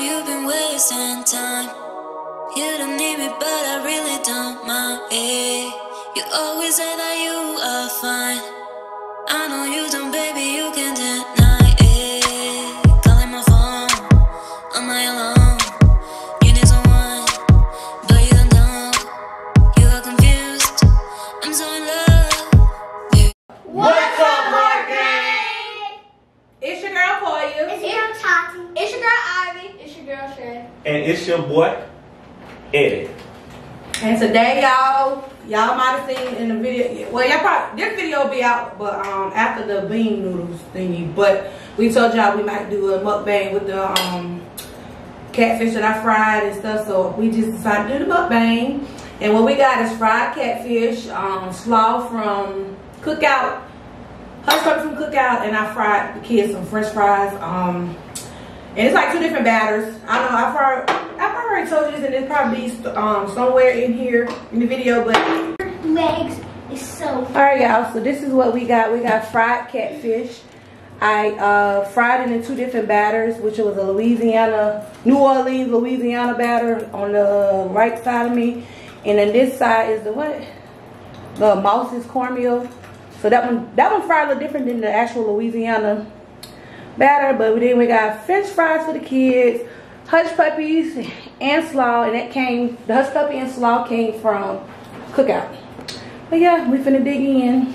you've been wasting time. You don't need me, but I really don't mind. eh. You always say that you are fine. I know you don't, baby, you And it's your boy, Eddie. And today, y'all, y'all might have seen in the video. Well, y'all probably this video will be out, but um after the bean noodles thingy. But we told y'all we might do a mukbang with the um catfish that I fried and stuff. So we just decided to do the mukbang. And what we got is fried catfish, um, slaw from Cookout, puppy from Cookout, and I fried the kids some French fries. Um, and it's like two different batters. I don't know. I've heard, I've already told you this, and it's probably um, somewhere in here in the video. But Legs is so. All right, y'all. So this is what we got. We got fried catfish. I uh, fried it in two different batters, which was a Louisiana, New Orleans, Louisiana batter on the right side of me, and then this side is the what? The Mouse's cornmeal. So that one, that one fried a little different than the actual Louisiana batter. But we then we got French fries for the kids, hush puppies, and slaw, and that came. The hush puppy and slaw came from Cookout. But yeah, we finna dig in.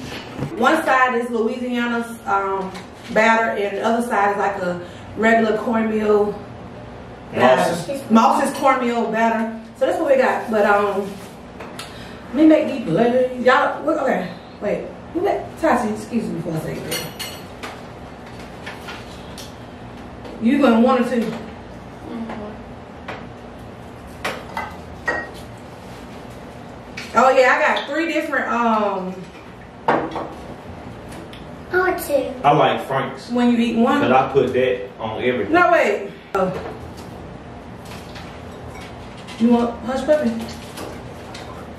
One side is Louisiana's um, batter, and the other side is like a regular cornmeal. Moss's. batter. Moss's cornmeal batter. So that's what we got. But um, let me make these blades. Y'all, look, okay, wait. Who let Tati? Excuse me for a second. You going one or 2 Oh yeah, I got three different um. I want two. I like Frank's. When you eat one. But I put that on everything. No, wait. Oh. You want hush puppy?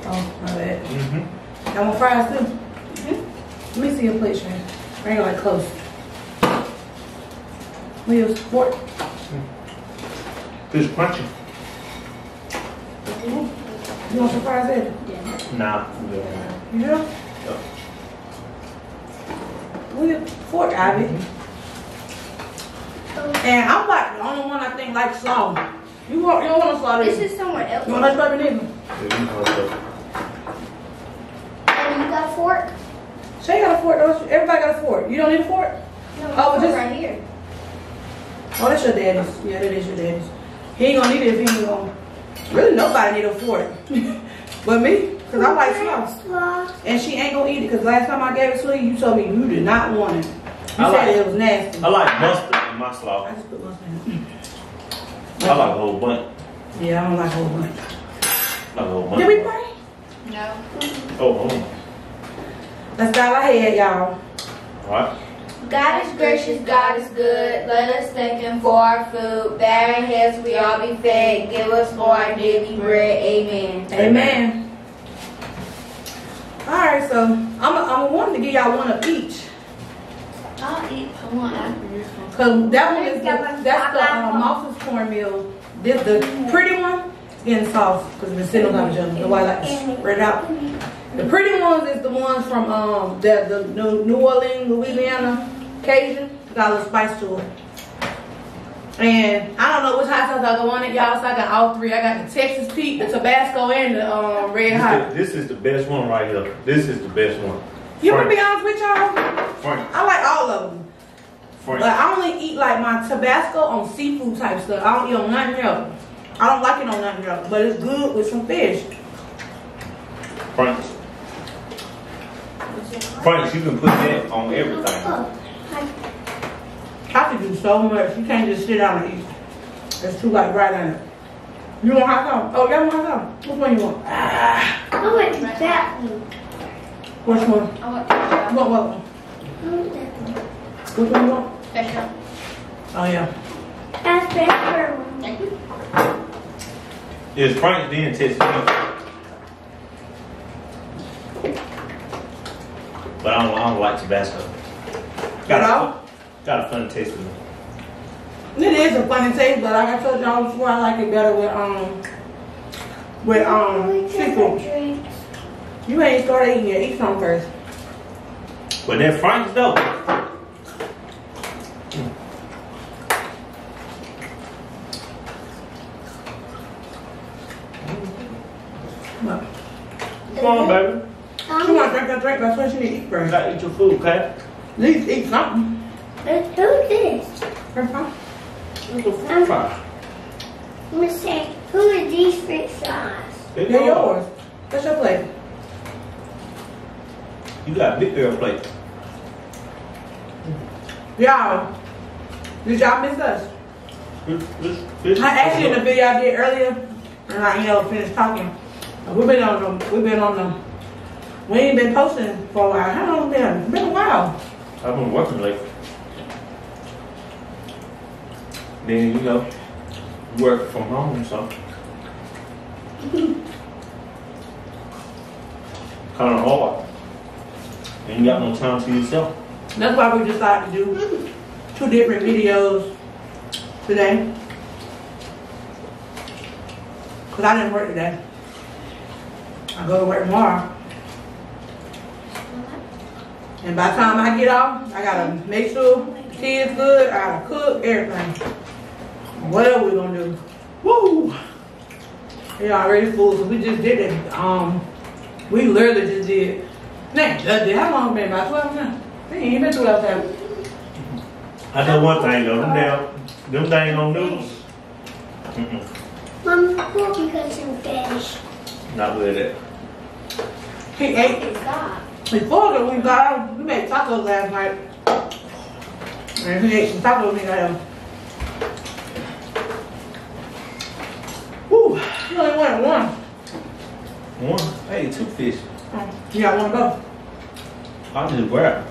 Oh, my bad. Mm-hmm. I want fries too. Let me see your plate, Shay. Bring it like close. Where's your fork? It's crunchy. You want some fries there? Nah. You sure? Where's your fork, Ivy? And I'm like the only one I think like slaw. You want you don't want to slaw This this? is somewhere else. You want hush puppy neither? And you got a fork? Shay got a fork. Don't you? Everybody got a fork. You don't need a fork? No, Oh, just- right here. Oh, that's your daddy's. Yeah, that is your daddy's. He ain't gonna need it if he ain't gonna. Really, nobody need a fork. but me, because I like sauce. And she ain't gonna eat it because last time I gave it to you, you told me you did not want it. You I said like- it was nasty. I like mustard in my I just put mustard in. I like a whole bunch. Yeah, I don't like a whole bunch. I like a whole bunch. Did we pray? No. Oh, oh. That's all I had, y'all. All right. God is gracious, God is good. Let us thank Him for our food. Barren heads, we all be fed. Give us more our daily bread. Amen. Amen. All right, so I'm a, I'm wanting to give y'all one of each. I'll eat. I want after this one. Cause that one is the, that's the um, Mouse's cornmeal. This the pretty one is getting soft because it's been sitting on top of each other. The white like spread out. The pretty ones is the ones from um the the New New Orleans, Louisiana Cajun. Got a little spice to it. And I don't know which hot sauce I go on it, y'all. So I got all three. I got the Texas Pete, the Tabasco, and the um red This, hot. is- this is the best one right here. This is the best one. You want to be honest with y'all? Frank. I like all of them. Frank. But I only eat like my Tabasco on seafood type stuff. I don't eat on nothing else. I don't like it on nothing else, but it's good with some fish. Frank's. Frank's, you can put that on everything. I could do so much. You can't just sit down and eat. It's too like right on it. You want hot sauce? Oh, y'all want hot sauce? Which one you want? Ah, I want that one. which one? I want You want what one? I want that one. Which one you want? special. Oh yeah. That's better one. Thank you. Is Frank's then Texas Pete? But I don't, I don't like Tabasco. At a- Got a funny taste with it. It is a funny taste, but like I told y'all before, I like it better with um with um We seafood. You ain't started eating yet. Eat some first. But that Frank's though. Come on, baby. She want to drink that drink, that's what she need to eat You first. gotta eat your food, okay? At least eat something. Who's this? First time. It's a fruit fry. Let me say, who are these french fries? They're They're yours. That's your plate. You got a big girl plate. Y'all, did y'all miss us? This, this, this, I asked you in the video I did earlier, and I you know finished talking. We've been on them. We've been on them. We ain't been posting for a while. How long been? It's been a while. I've been working late. Then, you know, work from home, so. kind of hard. And you got no time to yourself. That's why we decided to do two different videos today. Cause I didn't work today. I go to work tomorrow. And by the time I get off, I gotta make sure kids good, I gotta cook, everything. Whatever we gonna do. Woo! They already full, so we just did it. Um, we literally just did. Man, just did. How long been? About 12 minutes? We ain't been 12 times. I know one thing though, them damn, them dang on noodles. Mm-mm, Mom, who because some fish? not with it. He ate What is that? Before that we got out. We made tacos last night. And he ate some tacos we got him. Woo! You only wanted one. One, hey, two fish. You got one to go. I just grab.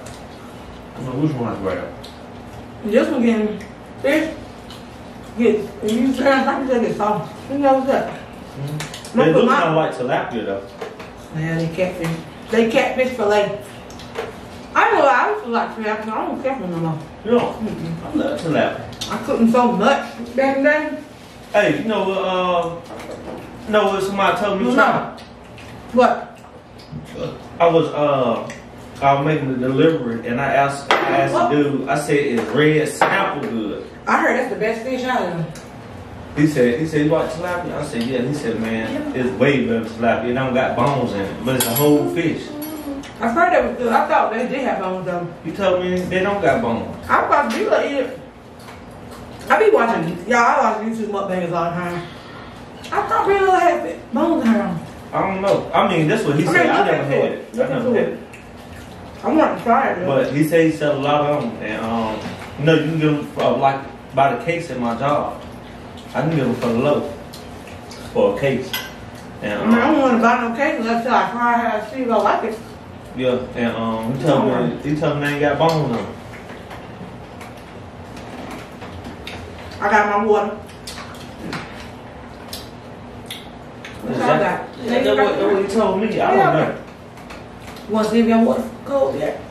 I don't know which one I grab. This one getting fish. Get, and you turn like you said, get soft. You know what's up? Mm-hmm. No, They look kind of like tilapia though. Yeah, they catfish. They catfish fillet. I don't know I used to like fish. I don't catch them no more. You know, Mm-mm. I love tilapia. I cooked them so much back then. Hey, you know what? Uh, you know what? Somebody told me No. try. What? I was uh, I was making the delivery, and I asked, I asked the dude. I said, "Is red sample good?" I heard that's the best fish out of them. He said, "He said you like tilapia?" I said, "Yeah." He said, "Man, it's way better than tilapia. It don't got bones in it, but it's a whole fish." I heard that was good. I thought they did have bones though. You told me they don't got bones. I'm about to be like it. I be watching y'all. I watch YouTube mukbangers all the time. I thought real had bones in them. I don't know. I mean, that's what he I said. mean, I never had it. I never had it. it. I want to try it though. But he said he sell a lot of them, and um, you know, you can get them uh, like by the case at my job. I can get them for the low for a case. And I mean, I um, don't want to buy no cake until I try it and see if I like it. yeah, and um, he told me he told me they ain't got bones on them. I got my water. Is What's all that? that, that, that what, that what he told me? I don't know. You want to see if your water cold yet?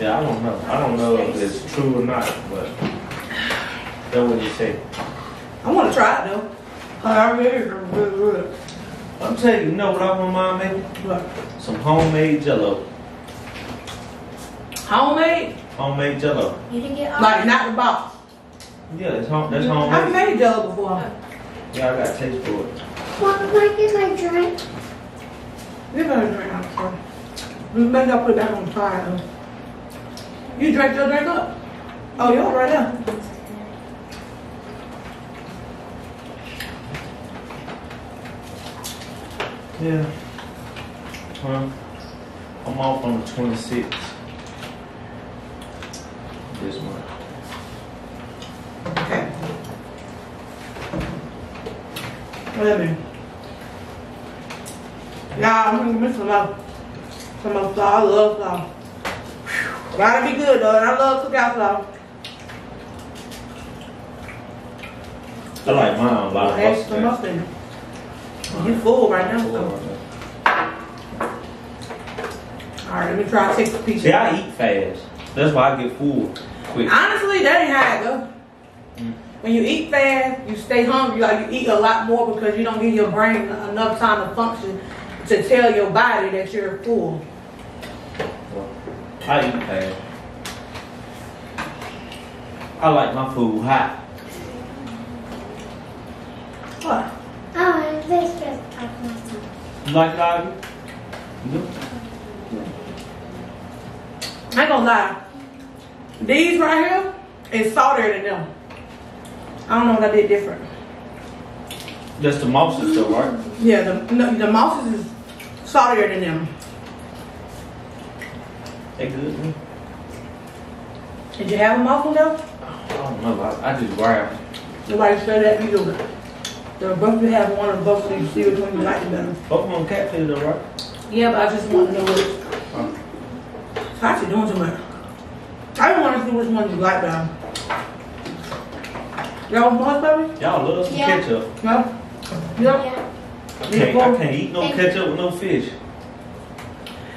Yeah, I don't know. I don't know if it's true or not, but that's what he said. I want to try it though. I really, really, really. I'm telling you, you know what I want mine making? What? Some homemade jello. Homemade? Homemade jello. You didn't get Like not the box. Yeah, it's home, that's I've homemade. made jello before. Yeah, I got taste for it. What can I get my drink? You better drink out first. Maybe I'll put it back on the fire though. You drank your drink up? Oh, yours right there. Yeah. Well, I'm off on the 26th this month. Okay. Minute. Yeah, I'm gonna miss some more. Some sauce. I love sauce. Gotta be good though, and I love cookout sauce. I like mine a lot. Some mustard. You full right now. All right, let me try to take a piece. See, I eat fast. That's why I get full quick. Honestly, that ain't how it go. Mm. When you eat fast, you stay hungry. Like you eat a lot more because you don't give your brain enough time to function to tell your body that you're full. I eat fast. I like my food hot. What? Oh, this is awesome. You like it, Ivy? You do? I ain't gonna lie. These right here is saltier than them. I don't know what I did different. That's the mouses though, right? Yeah, the no, the mouses is saltier than them. They good. man. Did you have a muffin though? I don't know. I, I just grabbed. Nobody said that you do it. The both you have one of both of you see which one you like the better. Both of them catfish though, right? Yeah, but I just want to know which. Huh? How's she doing too much? I don't want to see which one you like better. Y'all want baby? Y'all love some Yeah. ketchup. No? Yeah. Yeah. I can't, I can't eat no Thank- ketchup with no fish.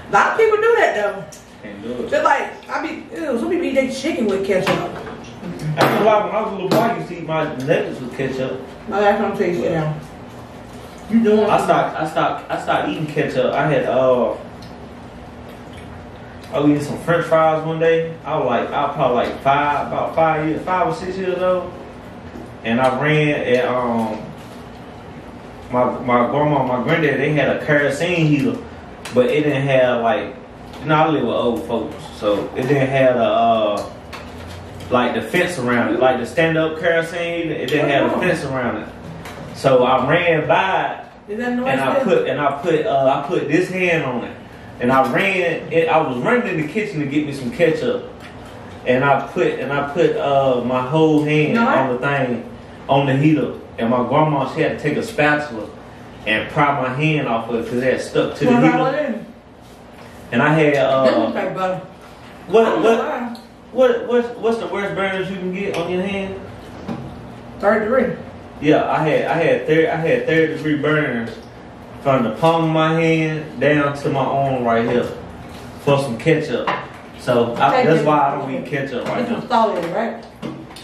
A lot of people do that though. Can't do it. Just like I be, ew, some people eat their chicken with ketchup. After a while, when I was a little boy, I used to eat my nuggets with ketchup. My last time taste it now. You doing? I stopped. I stopped. I stopped eating ketchup. I had uh. I was eating some French fries one day. I was like, I was probably like five, about five years, five or six years old, and I ran at um. My my grandma, my granddad, they had a kerosene heater, but it didn't have like, you know, I live with old folks, so it didn't have a. uh, like the fence around it, like the stand up kerosene. It didn't have a fence around it. So I ran by it Is that noise? and I put and I put uh, I put this hand on it, and I ran. It, I was running in the kitchen to get me some ketchup, and I put and I put uh, my whole hand No, I- on the thing, on the heater, and my grandma she had to take a spatula and pry my hand off of it because it had stuck to the What about heater, and I had uh, what what what what's what's the worst burners you can get on your hand? Third degree. Yeah, I had I had third I had third degree burns from the palm of my hand down to my arm right here for some ketchup. So I, that's why I don't eat ketchup right now. salted, right?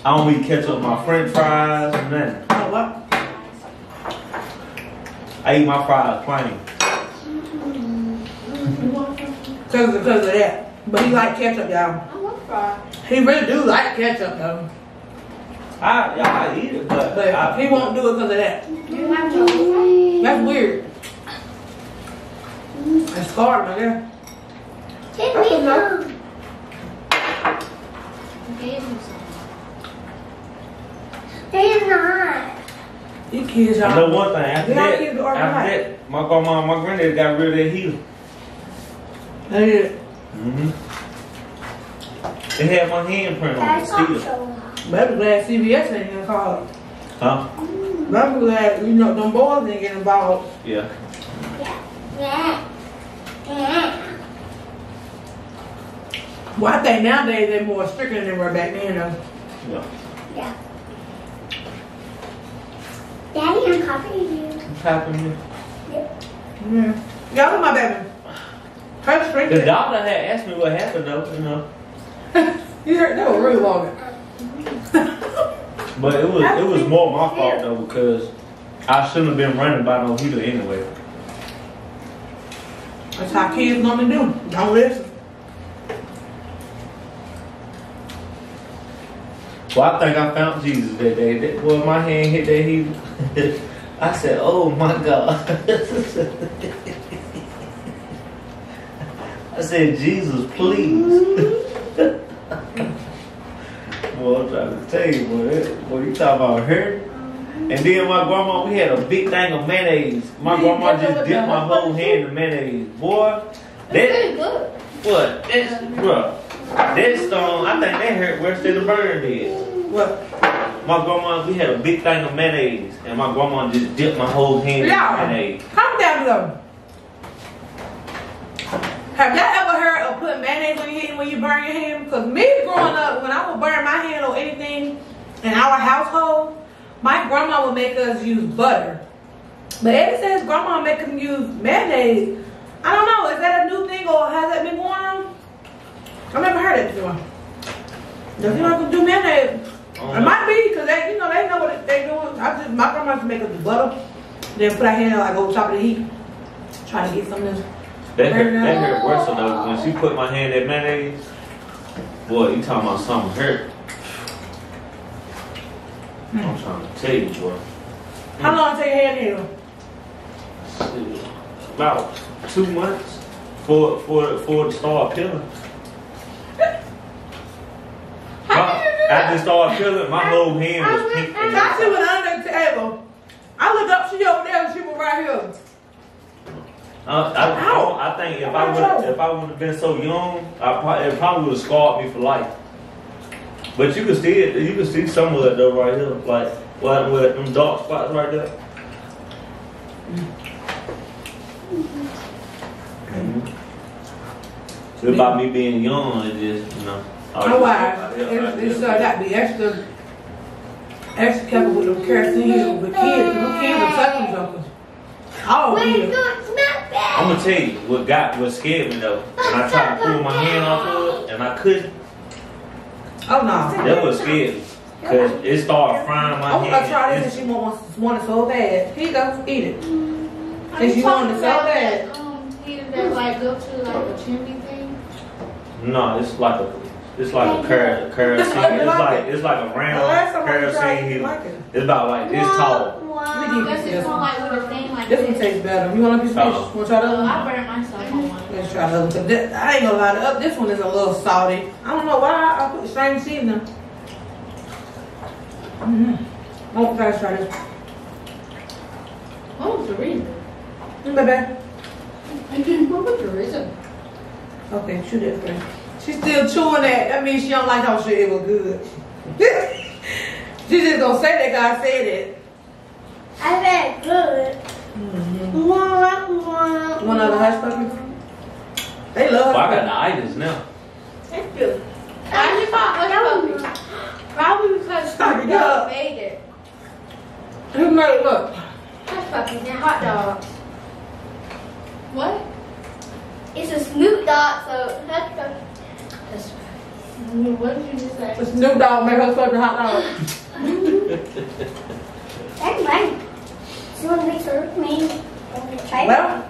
I don't eat ketchup with my French fries and nothing. Oh, what? I eat my fries plain. Because because of that. But he like ketchup, y'all. I love fries. He really do like ketchup, though. I yeah, I eat it, but, But I, he won't do it because of that. You have to That's weird. It's hard, my girl. Give me some. They're not. You kids I know one thing. After Yeah, that, kids are after that, my grandma, and my granddad got rid of that heater. They did. hmm They had my handprint on it That's still. also. But I'm glad CPS ain't gonna call it. Huh? But I'm glad, you know, them boys didn't get involved. Yeah. Yeah. Yeah. Well, I think nowadays they're more stricter than they were back then, though. Yeah. Yeah. Daddy, I'm copying you. What's happening? Yeah. Yeah, look my baby. Her strength. The doctor had asked me what happened though, you know. You heard that was really long. But it was it was more my fault though because I shouldn't have been running by no heater anyway. That's how kids normally do. Don't listen. Well, I think I found Jesus that day. That, well, my hand hit that heater. I said, "Oh my God!" I said, "Jesus, please." boy, I'm trying to tell you, boy. That, boy, you talking about her? And then my grandma, we had a big thing of mayonnaise. My grandma just dipped my whole hand in mayonnaise. Boy, that good. what? That's bro. That stone, I think that hurt worse than the burn did. What? My grandma, we had a big thing of mayonnaise, and my grandma just dipped my whole hand Yeah. in mayonnaise. Calm down, though. Have y'all ever heard of putting mayonnaise on your hand when you burn your hand? Because me growing up, when I would burn my hand on anything in our household, my grandma would make us use butter. But ever since grandma make us use mayonnaise, I don't know, is that a new thing or has that been going on? I've never heard it before. Does anyone can do mayonnaise? I It might be because they, you know, they know what they doing. I just my grandma used to make us the butter, then put our hand like over top of the heat, trying to get some of this. That hurt, that hurt worse though. When she put my hand in mayonnaise, boy, you talking about something hurt. Hmm. I'm trying to tell you, boy. How long take your hand heal? About two months for for for it to start peeling. After it started peeling, my whole hand was pink. I she was under the table. I looked up, she over there, and she was right here. Uh, I, I think if I would if I would have been so young, I probably, it probably would have scarred me for life. But you can see it. You can see some of it though right here, like what with them dark spots right there. Mhm. It's about me being young. It just you know. Oh, just- wow. yeah, It's, it's yeah. uh, got to be extra, extra careful with them kerosene heels with kids. Them kids will touch them jokers. Oh, Wait, I'm gonna tell you what got what scared me though. When I tried to pull my hand off of it and I couldn't. Oh, no. That was scary. Cause it started frying my I'm hand. gonna try this It's- and she wants, want it so bad. Here you go, eat it. Are And you she wanted it talking so bad. that, um, heater that like go to like a chimney thing? No, it's like a, it's like a ker- kerosene. I It's like like it. it's like a The last round time I kerosene heater. like it. It's about like this tall. Let me give Does this come one. like with a thing like This one tastes better. You want a piece of fish? Uh-uh. Want to try the other Oh, I one? burnt myself on one. Let's try the other one. 'Cause this- I ain't gonna lie, the up. This one is a little salty. I don't know why I put strange seasoning. Mm-hmm. I want to try this. What was the reason? Mm, baby. What was the reason? Okay, shoot it for. She's still chewing that. That means she don't like how shit it was good. she just gonna say that God said it. I bet good. You want One of the hush puppies? They love Well, I got the itis now. Thank you. Why you call hush puppy? Probably because Stop Snoop it up. Made it. Who made what? look? Hush puppies and hot dogs. What? It's a Snoop Dogg, so that's the. What did you just say? The Snoop Dogg make her fucking hot dog. That's right. You want to make sure with me? Try Well,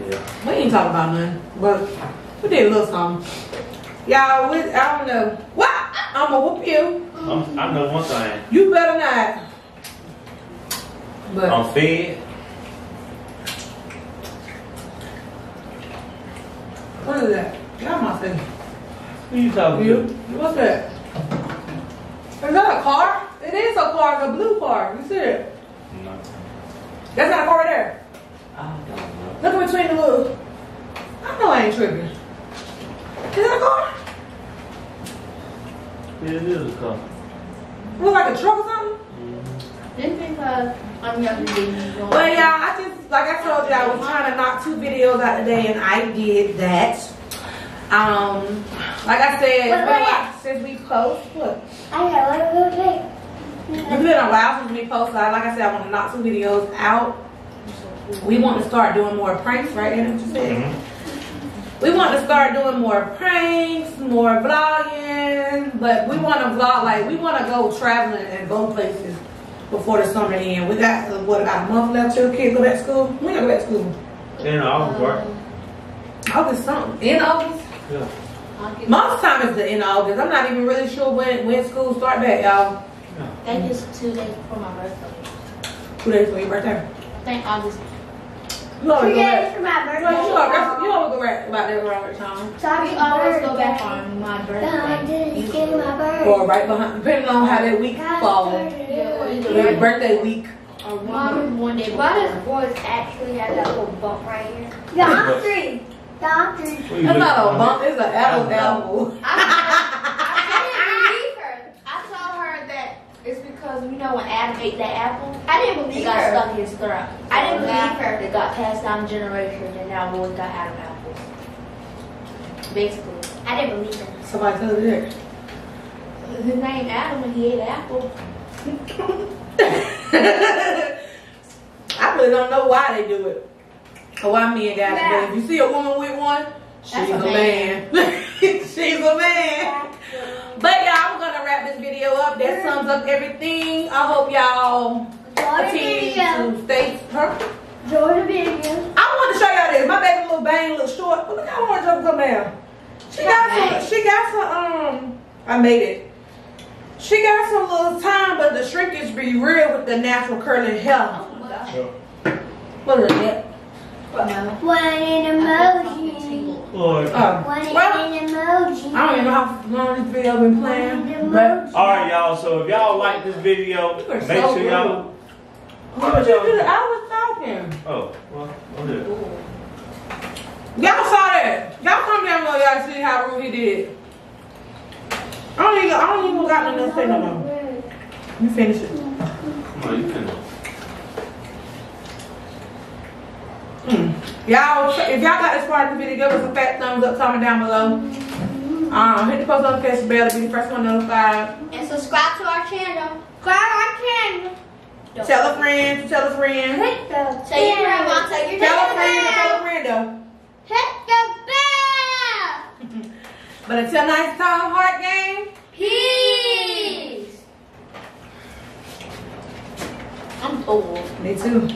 Yeah. we ain't talking about nothing, but we did a little something. Y'all, we, I don't know. What? I'ma whoop you. I'm, I know one thing. You better not. But I'm fed. what is that? Y'all my thing. Who you talking You? to? What's that? Is that a car? It is a car, it's a blue car. You see it? No. That's not a car right there. I don't know. Look between the little. I know I ain't tripping. Is that a car? It is a car. Look like a truck or something? Just because I'm younger than you. Well, y'all, I just, like I told you, I was trying to knock two videos out today, and I did that. Um, like I said, it's been a while since we post. What? I got a little bit. It's been a while since we posted. Like I said, I want to knock some videos out. We want to start doing more pranks, right? Anna, what you said? Mhm. We want to start doing more pranks, more vlogging, but we want to vlog like we want to go traveling and go places before the summer end. We got uh, what about a month left till kids go back to school? When you go back to school? You know, I was working. August something. In August? Yeah. Most time is the end of August. I'm not even really sure when when school start back, y'all. I think it's two days before my birthday. Two days for your birthday. I think August. You always Three go days back. for my birthday. you always, you always go back about that around that time. So We always go back on my God birthday. didn't get my birthday. Or right behind, depending on how that week falls. Yeah, or either birthday week. Or one, one day Why does boys actually have that little bump right here? Doctor, doctor. What you It's not a looking bump, it's an apple Apple. apple. I didn't believe her. I told her that it's because you know when Adam ate that apple, I didn't believe it believe got her. stuck in his throat. I didn't believe her. It got passed down generations, and now boys got Adam apples. Basically, I didn't believe her. Somebody tell you that. his name Adam, and he ate an apple. I really don't know why they do it. Or why men got Yeah. it. If you see a woman with one, she's That's a a man. she's a man. But y'all, I'm gonna wrap this video up. That sums up everything. I hope y'all continue to stay. Huh? Enjoy the video. I want to show y'all this. My baby little bang, little short. But look how orange up come down. She got some. She got some. Um, I made it. She got some little time, but the shrinkage be real with the natural curly hair. What is that? One an emoji. Lord. Oh, One well, an emoji. I don't even know how long this video been playing, but. All right, y'all. So if y'all like this video, You make so sure y'all. What you do? I was talking. Oh, well, I'll do it. Y'all saw that. Y'all come down below, y'all see how Rudy did. I don't even, I don't even got nothing to say no more. You finish it. Come on, you can. Mm. Y'all, if y'all got this part of the video, give us a fat thumbs up, comment down below. Um, hit the post notification bell to be the first one notified. And subscribe to our channel. Subscribe to our channel. Tell a friend, tell a friend. Hit the Tell your grandma, tell your Tell a friend, tell a friend though. Hit the bell. But until next time, Hart Gang. Peace. I'm old. Me too.